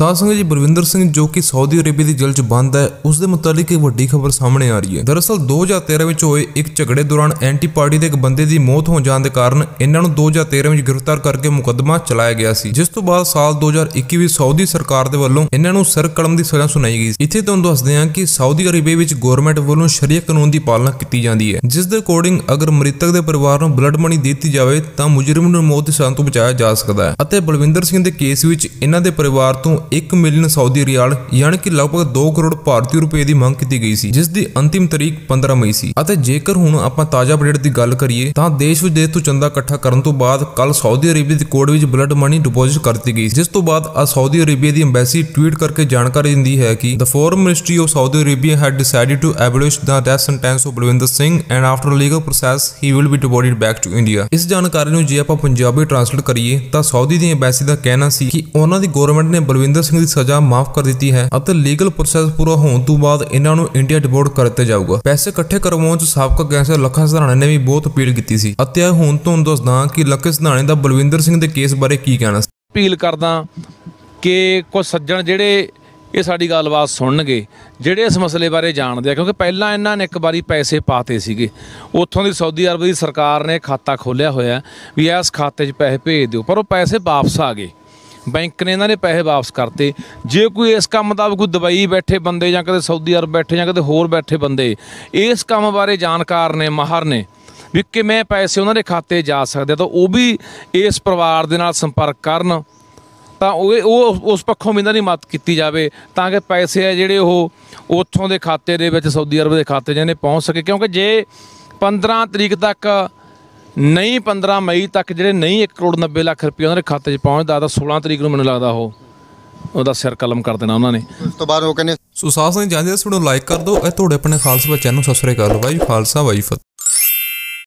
ਤਾਂ ਸੰਗਤ ਜੀ ਬਲਵਿੰਦਰ ਸਿੰਘ ਜੋ ਕਿ ਸਾਊਦੀ ਅਰੇਬੀਆ ਦੀ ਜੇਲ੍ਹ 'ਚ ਬੰਦ ਹੈ, ਉਸ ਦੇ ਮੁਤਾਲਿਕ ਇੱਕ ਵੱਡੀ ਖਬਰ ਸਾਹਮਣੇ ਆ ਰਹੀ ਹੈ। ਦਰਅਸਲ 2013 ਵਿੱਚ ਹੋਏ ਇੱਕ ਝਗੜੇ ਦੌਰਾਨ ਐਂਟੀ ਪਾਰਟੀ ਦੇ ਇੱਕ ਬੰਦੇ ਦੀ ਮੌਤ ਹੋ ਜਾਣ ਦੇ ਕਾਰਨ ਇਹਨਾਂ ਨੂੰ 2013 ਵਿੱਚ ਗ੍ਰਿਫਤਾਰ ਕਰਕੇ ਮੁਕੱਦਮਾ ਚਲਾਇਆ ਗਿਆ ਸੀ। ਜਿਸ ਤੋਂ ਬਾਅਦ ਸਾਲ 2021 ਵਿੱਚ ਸਾਊਦੀ ਸਰਕਾਰ ਦੇ ਵੱਲੋਂ ਇਹਨਾਂ ਨੂੰ ਸਰ ਕਲਮ ਦੀ ਸਜ਼ਾ ਸੁਣਾਈ ਗਈ ਸੀ। ਇੱਥੇ ਤੁਹਾਨੂੰ ਦੱਸਦੇ ਹਾਂ ਕਿ ਸਾਊਦੀ ਅਰੇਬੀਆ ਵਿੱਚ ਗਵਰਨਮੈਂਟ ਵੱਲੋਂ ਸ਼ਰੀਅਤ ਕਾਨੂੰਨ ਦੀ ਪਾਲਣਾ ਕੀਤੀ ਜਾਂਦੀ ਹੈ। ਜਿਸ ਦੇ ਅਕੋਰਡਿੰਗ ਅਗਰ ਮ੍ਰਿਤਕ ਦੇ ਪਰਿਵਾਰ ਨੂੰ ਬਲੱਡ ਮਨੀ ਦਿੱਤੀ ਜਾਵੇ, ਤਾਂ ਮੁਜਰਮ ਨੂੰ ਮੌਤ ਦੀ ਸਜ਼ਾ ਤੋਂ ਬਚਾਇਆ ਜਾ ਸਕਦਾ ਹੈ। ਅਤੇ ਬਲਵਿੰਦਰ ਸਿੰਘ ਦੇ ਕੇਸ ਵਿੱਚ ਇਹਨਾਂ ਦੇ ਪਰਿਵਾਰ ਤੋਂ 1 ਮਿਲੀਅਨ ਸਾਊਦੀ ਰਿਆਲ, ਯਾਨੀ ਕਿ ਲਗਭਗ 2 ਕਰੋੜ ਭਾਰਤੀ ਰੁਪਏ ਦੀ ਮੰਗ ਕੀਤੀ ਗਈ ਸੀ, ਜਿਸ ਦੀ ਅੰਤਿਮ ਤਾਰੀਖ 15 ਮਈ ਸੀ। ਅਤੇ ਜੇਕਰ ਹੁਣ ਆਪਾਂ ਤਾਜ਼ਾ ਅਪਡੇਟ ਦੀ ਗੱਲ ਕਰੀਏ, ਤਾਂ ਦੇਸ਼ ਵਿਦੇਸ਼ ਤੋਂ ਚੰਦਾ ਇਕੱਠਾ ਕਰਨ ਤੋਂ ਬਾਅਦ ਕੱਲ ਸਾਊਦੀ ਅਰੇਬੀਆ ਦੀ ਕੋਰਟ ਵਿੱਚ ਬਲੱਡ ਮਨੀ ਡਿਪੋਜ਼ਿਟ ਕਰ ਦਿੱਤੀ ਗਈ ਜਿਸ ਤੋਂ ਬਾਅਦ ਆ ਸਾਊਦੀ ਅਰੇਬੀਆ ਦੀ ਐਮਬੈਸੀ ਟਵੀਟ ਕਰਕੇ ਜਾਣਕਾਰੀ ਦਿੰਦੀ ਹੈ ਕਿ the foreign ministry of saudi arabia had decided to abolish the death sentence of Balwinder Singh and after a legal process, he will be deported back to ਇਸ ਜਾਣਕਾਰੀ ਨੂੰ ਜੇ ਆਪਾਂ ਪੰਜਾਬੀ ਟ੍ਰਾਂਸਲੇਟ ਕਰੀਏ, ਤਾਂ ਸਾਊਦੀ ਦੀ ਐਮਬੈਸੀ ਦਾ ਕਹਿਣਾ ਸੀ ਕਿ ਉਹਨਾਂ ਦੀ ਗਵਰਨਮੈਂਟ ਨੇ ਬਲਵਿੰਦਰ ਸਿੰਘ ਦੀ ਸਜ਼ਾ ਮਾਫ ਕਰ ਦਿੱਤੀ ਹੈ ਅਤੇ ਲੀਗਲ ਪ੍ਰੋਸੈਸ ਪੂਰਾ ਹੋਣ ਤੋਂ ਬਾਅਦ ਇਹਨਾਂ ਨੂੰ ਇੰਡੀਆ ਡਿਪੋਰਟ ਕਰ ਦਿੱਤਾ ਜਾਊਗਾ। ਪੈਸੇ ਇਕੱਠੇ ਕਰਵਾਉਣ ਚ ਸਾਬਕਾ ਗੈਂਗਸਟਰ ਲੱਖਾ ਸਿਧਾਣਾ ਨੇ ਵੀ ਬਹੁਤ ਅਪੀਲ ਕੀਤੀ ਸੀ। ਅਤੇ ਹੁਣ ਤੁਹਾਨੂੰ ਦੱਸਦਾ ਕਿ ਲੱਖਾ ਸਧਾਣੇ ਦਾ ਬਲਵਿੰਦਰ ਸਿੰਘ ਦੇ ਕੇਸ ਬਾਰੇ ਕੀ ਕਹਿਣਾ ਸੀ। ਅਪੀਲ ਕਰਦਾ ਕਿ ਕੁਝ ਸੱਜਣ ਜਿਹੜੇ ਇਹ ਸਾਡੀ ਗੱਲਬਾਤ ਸੁਣਨਗੇ, ਜਿਹੜੇ ਇਸ ਮਸਲੇ ਬਾਰੇ ਜਾਣਦੇ ਆ, ਕਿਉਂਕਿ ਪਹਿਲਾਂ ਇਹਨਾਂ ਨੇ ਇੱਕ ਵਾਰੀ ਪੈਸੇ ਪਾਤੇ ਸੀਗੇ। ਉੱਥੋਂ ਦੀ ਸਾਊਦੀ ਅਰਬ ਦੀ ਸਰਕਾਰ ਨੇ ਖਾਤਾ ਖੋਲ੍ਹਿਆ ਹੋਇਆ ਵੀ ਇਸ ਖਾਤੇ 'ਚ ਪੈਸੇ ਭੇਜ ਦਿਓ, ਪਰ ਉਹ ਪੈਸੇ ਵਾਪਸ ਆ ਗਏ। ਬੈਂਕ ਨੇ ਇਹਨਾਂ ਨੇ ਪੈਸੇ ਵਾਪਸ ਕਰਤੇ। ਜੇ ਕੋਈ ਇਸ ਕੰਮ ਦਾ ਕੋਈ ਦੁਬਈ ਬੈਠੇ ਬੰਦੇ ਜਾਂ ਕਦੇ ਸਾਊਦੀ ਅਰਬ ਬੈਠੇ ਜਾਂ ਕਦੇ ਹੋਰ ਬੈਠੇ ਬੰਦੇ, ਇਸ ਕੰਮ ਬਾਰੇ ਜਾਣਕਾਰ ਨੇ, ਮਾਹਰ ਨੇ ਵੀ ਕਿਵੇਂ ਪੈਸੇ ਉਹਨਾਂ ਦੇ ਖਾਤੇ ਜਾ ਸਕਦੇ ਤਾਂ ਉਹ ਵੀ ਇਸ ਪਰਿਵਾਰ ਦੇ ਨਾਲ ਸੰਪਰਕ ਕਰਨ। ਤਾਂ ਉਹ ਉਸ ਪੱਖੋਂ ਵੀ ਇਹਨਾਂ ਦੀ ਮਦਦ ਕੀਤੀ ਜਾਵੇ ਤਾਂ ਕਿ ਪੈਸੇ ਆ ਜਿਹੜੇ ਉਹ ਉੱਥੋਂ ਦੇ ਖਾਤੇ ਦੇ ਵਿੱਚ, ਸਾਊਦੀ ਅਰਬ ਦੇ ਖਾਤੇ 'ਚ ਪਹੁੰਚ ਸਕੇ। ਕਿਉਂਕਿ ਜੇ 15 ਤਰੀਕ ਤੱਕ ਨਹੀਂ 15 ਮਈ ਤੱਕ ਜਿਹੜੇ ਨਹੀਂ 1 ਕਰੋੜ 90 ਲੱਖ ਰੁਪਏ ਉਹਨਾਂ ਦੇ ਖਾਤੇ 'ਚ ਪਹੁੰਚਦਾ ਤਾਂ 16 ਤਰੀਕ ਨੂੰ ਮੈਨੂੰ ਲੱਗਦਾ ਉਹ ਉਹਦਾ ਸਿਰ ਕਲਮ ਕਰ ਦੇਣਾ ਉਹਨਾਂ ਨੇ। ਉਸ ਤੋਂ ਬਾਅਦ ਉਹ ਕਹਿੰਦੇ ਸੋ ਸਾਥ ਸੰਗ ਜਾਂਦੇ ਇਸ ਵੀਡੀਓ ਨੂੰ ਲਾਈਕ ਕਰ ਦਿਓ ਇਹ ਤੁਹਾਡੇ ਆਪਣੇ ਖਾਲਸਾ ਚੈਨਲ ਨੂੰ ਸਬਸਕ੍ਰਾਈਬ ਕਰ ਲਓ। ਬਾਈ ਖਾਲਸਾ ਬਾਈ